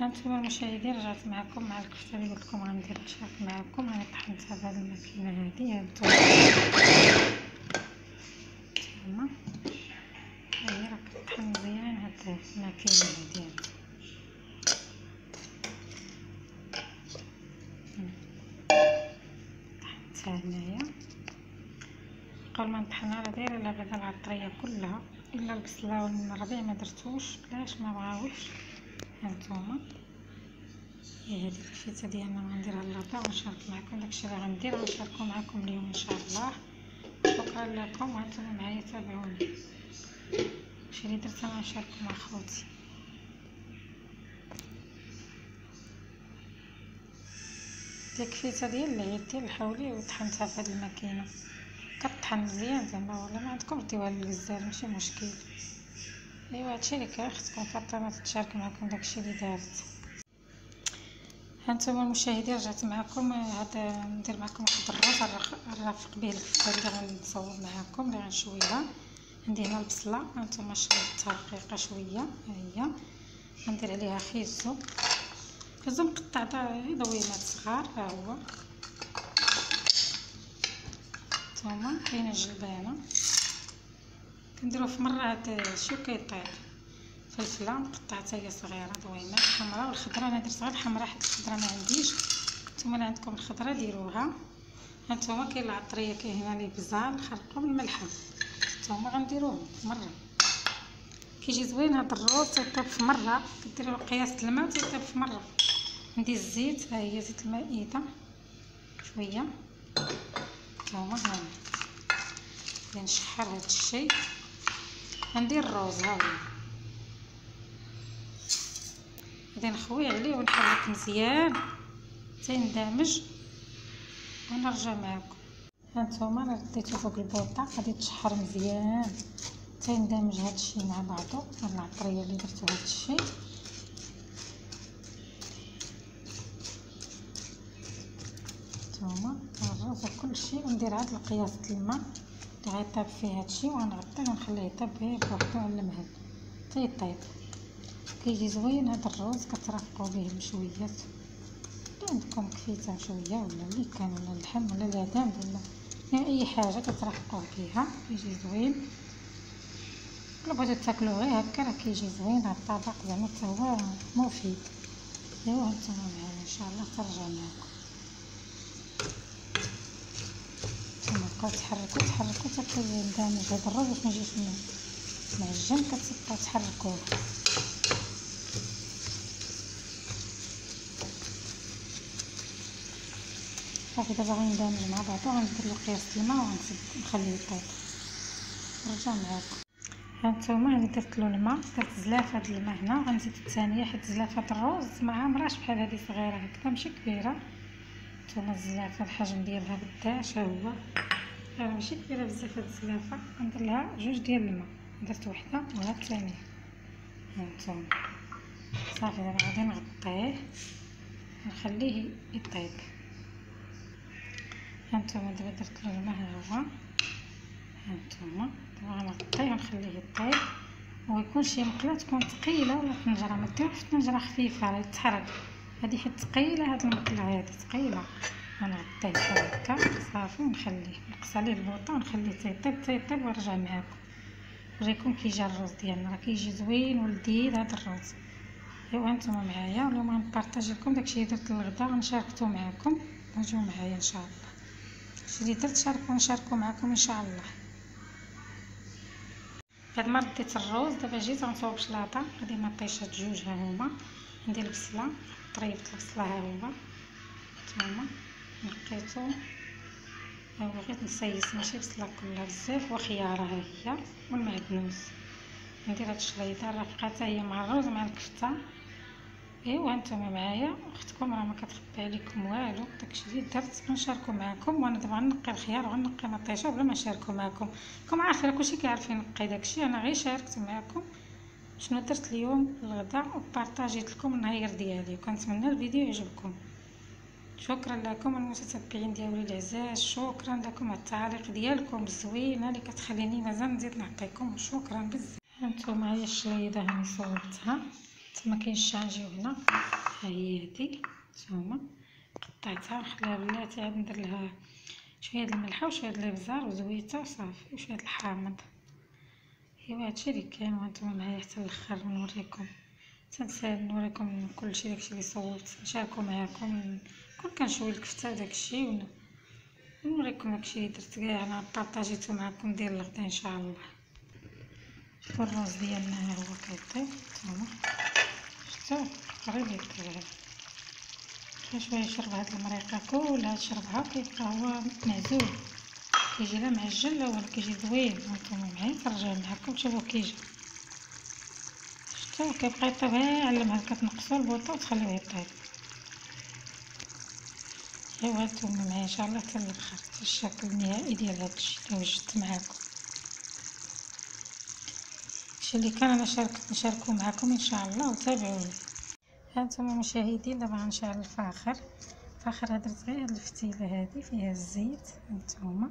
هانتوما المشاهدين رجعت معكم مع الكفتة اللي قلت لكم غندير نشارك معكم. أنا طحنتها بهذه الماكينة هذه هانتوما هانتوما هي راه كطحن مزيان هاد الماكينة هذه طحنتها هنايا. قبل ما نطحنها راه دايره لابد العطريه كلها إلا البصلة والربيع ما درتوش بلاش ما بغاوش. هانتوما. هي هذه الكفته ديالنا غنديرها للربع ونشارك معكم داكشي اللي غندير. غنشاركو معكم اليوم إن شاء الله. شكرا لكم وأنتم معايا تابعوني. داكشي اللي درت أنا نشاركو مع خوتي. ديك الكفته ديال العيد ديال الحولي وطحنتها في هاد الماكينة. كطحن مزيان زعما ولا ما عندكم ديوها للجزار ماشي مشكل. ايوا هادشي اللي كاين خصكم فاطمه تشارك معكم داكشي اللي دارت هانتوما المشاهدين رجعت معكم هذا ندير معكم واحد الرز نرافق به الكفته اللي غنصور معكم اللي غنشويها عندي هنا البصله هانتوما شريتها رقيقه شوية ها هي غندير عليها خيزو خيزو مقطع دوينات صغار ها هو هانتوما كاينة جلبانه كنديرو في مرة هاد شو كيطيب فلفلة مقطعة هي صغيرة دوينات حمراء والخضراء أنا درت غير الحمراء حيت الخضراء ما عنديش. نتوما اللي عندكم الخضراء ديروها. هانتوما كاين العطرية كاين هنا لي بزار خلقوا بالملحه نتوما غنديروهم في مرة. كيجي زوين هاد الروز تيطيب في مرة. كديروا قياس الماء تيطيب في مرة. عندي الزيت ها هي زيت المائدة. شوية. نتوما ها نشحر هاد الشيء. غندير الروز ها هو غادي نخوي عليه ونحرك مزيان. حتى يندمج. ونرجع معكم هانتوما أنا رديتو فوق البوطة. غادي تشحر مزيان. حتى يندمج هاد الشيء مع بعضو. هاد العطريه اللي درتو هاد الشيء هانتوما الرز كلشي وندير عاد القياس الماء. غيطيب فيه هادشي وغنغطيه ونخليه يطيب غير بوحدو على المهل. حتى يطيب كيجي زوين هذا الروز كترافقوا به بشويات اللي عندكم كفيتة مشوية ولا اللي كان ولا اللحم ولا الادام ولا يعني أي حاجة كترافقوه بها كيجي زوين. الا بغيتو تاكلو غير هكا راه كيجي زوين. هاد الطبق زعما حتى هو مفيد. أيوا هانتوما معايا إن شاء الله ترجع معكم نتوما بقاو تحركوا تحركوا حتى كيندمج هاد الرز باش ما يجيش معجن كتبقاو تحركوه صافي دابا غندمج مع بعضو غندير له قياس الماء وغنسد نخليه يطيب. نرجع معاكم. هانتوما أنا درت له الماء. درت زلافه د الماء هنا وغنزيد الثانية حيت زلافه الروز ما عامراش بحال هذه صغيرة هكذا ماشي كبيرة. هانتوما الزلافه الحجم ديالها بداش ها هو. راه ماشي كبيرة بزاف هاد الزلافه غندير لها جوج ديال الماء. درت وحدة وهاد الثانية. هانتوما. صافي دابا غادي نغطيه. نخليه يطيب. هانتوما دابا درت له الماء هو. هانتوما. دابا غنغطيه ونخليه يطيب. ويكون شي مقلة تكون ثقيلة ولا طنجره ما ديروش طنجره خفيفة راه يتحرك هذه حيت ثقيلة هاد المقلة هذه ثقيلة. غنغطيه هكا صافي ونخليه نقص عليه البوطه ونخليه تيطيب تيطيب ونرجع معاكم نوريكم كيجي الرز ديالنا راه كيجي زوين ولذيذ هاد الرز ايوا هانتوما معايا اليوم غنبارطاجي لكم داكشي اللي درت للغدا غنشاركتو معاكم وجيو معايا ان شاء الله داكشي اللي درت شاركو نشاركو معاكم ان شاء الله بعد ما رديت الروز دابا جيت غنصاوب شلاطه غادي نطيش هاد جوج ها هما عندي البصله طريبت البصله ها هو نتوما نقيتو ها هو غير نسيس ماشي بصله كلها بزاف وخياره ها هي والمعدنوس ندير هاد الشليضه رافقه حتى هي مع الروز مع الكفته ايوا هانتوما معايا اختكم راه ما كتخبي عليكم والو داكشي اللي درت غنشاركو معكم وأنا دابا غنقي الخيار وغنقي مطيشه بلا ما نشاركو معكم كم عارفه كلشي كيعرفين نقي داكشي أنا غير شاركت معكم شنو درت اليوم الغدا وبارطاجيت لكم النهار ديالي وكنتمنى الفيديو يعجبكم شكرا لكم المتتبعين ديالي العزاز شكرا لكم على التعاليق ديالكم الزوينه اللي كتخليني مازال نزيد نعطيكم شكرا بزاف. هانتوما هي الشليضه هاني صورتها. تما كاين الشانجي هنا. ها هي هادي. نتوما قطعتها نخليها بلاتي عاد ندير لها شوية د الملحة وشوية د الإبزار وزويته وصافي. وشوية د الحامض. أيوا هادشي اللي كاين وأنتم معايا حتى الآخر نوريكم. تنسال نوريكم كلشي داكشي اللي صوبت نشاركو معاكم. كون كنشوي الكفته وداكشي ونوريكم داكشي اللي درت كاع أنا بارطاجيتو معاكم ديال الغدا إن شاء الله. شوفوا الروز ديالنا ها هو كيطيب. هانتوما شفتو قريب يطيب شوية يشرب هاد المريقة كلها تشربها كيبقى هو معزول. كيجي لا معجن لا والو كيجي زوين. هانتوما معايا كنرجع معاكم تشوفوا كيجي. شفتو كيبقى يطيب. غير على ما كتنقصوا البوطة وتخليوه يطيب. ايوا هانتوما معايا ان شاء الله الآخر حتى الشكل النهائي ديال هادشي اللي وجدت معاكم الشيء اللي كان أنا شاركت نشاركو معكم إن شاء الله وتابعوني هانتوما مشاهدين دابا غنشعل الفاخر الفاخر درت غير هاد الفتيله هادي فيها الزيت هانتوما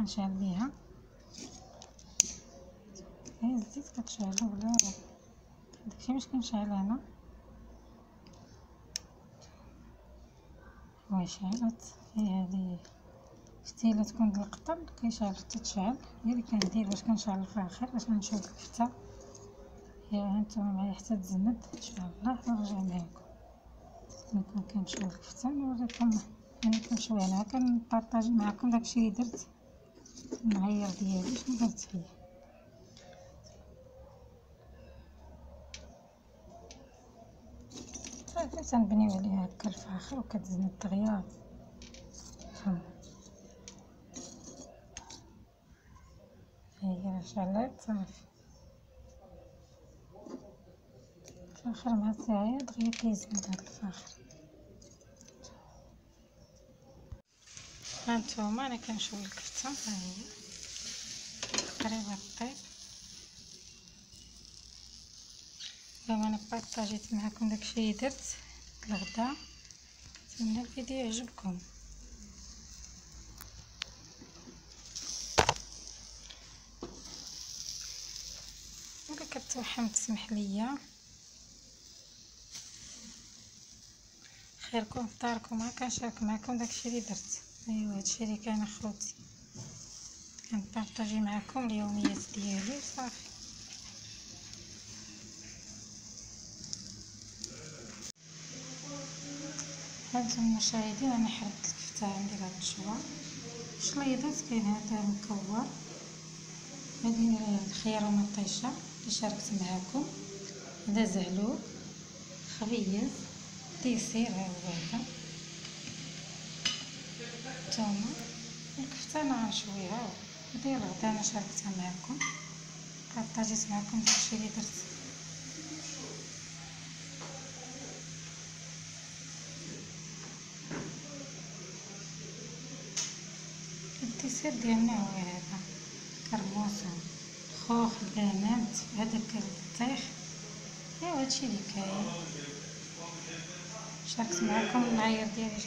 غنشعل بيها. هي الزيت كتشعلو بلا داكشي باش كنشعل أنا. شعلت هي هادي فتيله تكون د القطن كيشعل حتى تشعل. هي اللي كندير باش كنشعل الفاخر باش نشوف الكفته يا هانتوما معايا حتى تزند ان شاء الله ونرجع معاكم نكون كنشوي الكفته نوريكم يعني كنشوي أنا كنبارطاجي معكم داكشي اللي درت. المعايير ديالي شنو درت فيه صافي تنبنيو عليها هكا الفاخر وكتزند دغيا فهمت هي شعلات صافي. الفاخر مع الساعة دغيا كيزيد هاد الفاخر. هانتوما أنا كنشوي الكفتة ها هي. قريبة طيب اليوم أنا بارطاجيت معكم داكشي اللي درت. الغدا نتمنى الفيديو يعجبكم الا كتوحم تسمح ليا خيركم في داركم ها كنشارك معكم داكشي اللي درت ايوا هادشي اللي كان اخوتي كنبارطاجي معكم اليوميات ديالي وصافي هانتوما المشاهدين أنا حرقت الكفته عندي لهاد الشوا شليضات كاين هذا مكور. هادي الخيار ومطيشه اللي شاركت معاكم. هذا زعلوك خبيز ديسير ها هو هذا. الكفته أنا غنشويها ديال الغدا أنا شاركتها معكم بارطاجيت معكم داكشي اللي درت. الديسير ديالنا هو هذا كرموس خوخ البنات هذاك البطيخ ايوا هادشي اللي كاين. شاركت معكم المعايير ديالي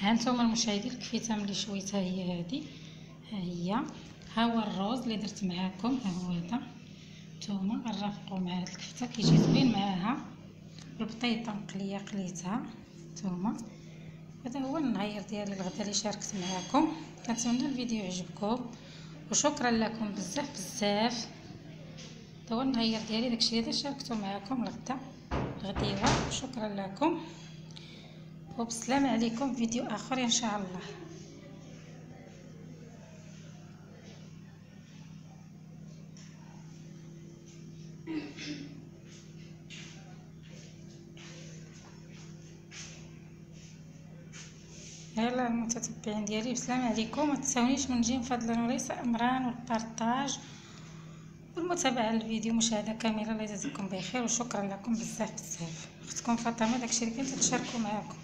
هانتوما المشاهدين الكفيتة ملي شويتها هي هادي. ها هي. ها هو الروز اللي درت معاكم. ها هو هذا. نتوما غنرافقوا مع هاد الكفته كيجي زوين معاها. البطيطة مقلية قليتها. نتوما. هذا هو النهير ديالي الغدا اللي شاركت معاكم. كنتمنى الفيديو يعجبكم وشكرا لكم بزاف بزاف. هذا هو النهير ديالي داكشي اللي شاركته معكم الغدا الغديوه شكرا لكم. وبسلامة عليكم فيديو آخر إن شاء الله. يلا المتتبعين ديالي بسلام عليكم ما تنساونيش من جيم فضلا وليس امران والبارطاج والمتابعه للفيديو مشاهده كامله الله يجزيكم بخير وشكرا لكم بزاف بزاف اختكم فاطمه داكشي اللي كنت تشاركوا معاكم